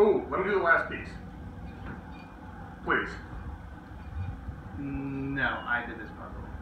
Ooh, let me do the last piece. Please. No, I did this properly.